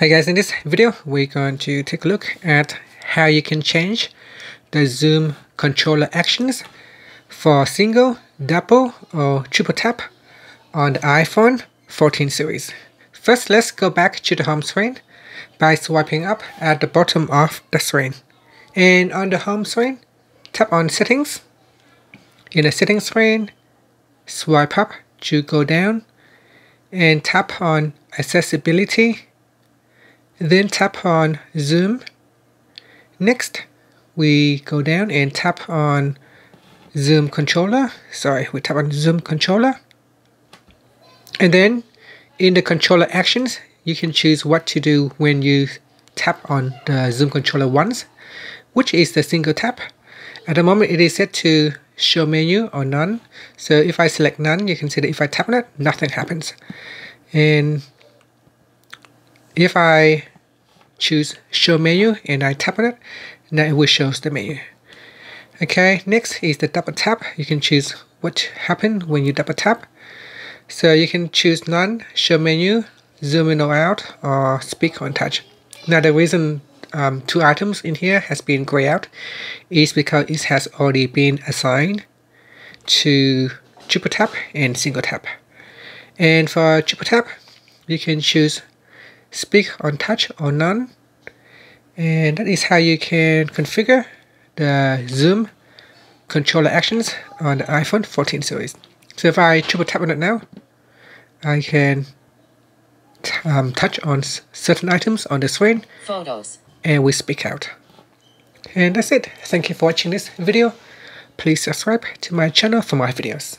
Hey guys, in this video, we're going to take a look at how you can change the zoom controller actions for single, double, or triple tap on the iPhone 14 series. First, let's go back to the home screen by swiping up at the bottom of the screen. And on the home screen, tap on settings. In the settings screen, swipe up to go down and tap on accessibility then tap on zoom. Next we go down and tap on zoom controller. Sorry we tap on zoom controller. And then in the controller actions you can choose what to do when you tap on the zoom controller once which is the single tap. At the moment it is set to show menu or none. So if I select none you can see that if I tap on it nothing happens. And if I choose show menu and I tap on it now it will show the menu. Okay next is the double tap. You can choose what happened when you double tap. So you can choose none show menu zoom in or out or speak on touch. Now the reason um, two items in here has been grayed out is because it has already been assigned to triple tap and single tap. And for triple tap you can choose speak on touch or none. And that is how you can configure the zoom controller actions on the iPhone 14 series. So if I triple tap on it now I can um, touch on certain items on the screen photos. and we speak out. And that's it. Thank you for watching this video. Please subscribe to my channel for more videos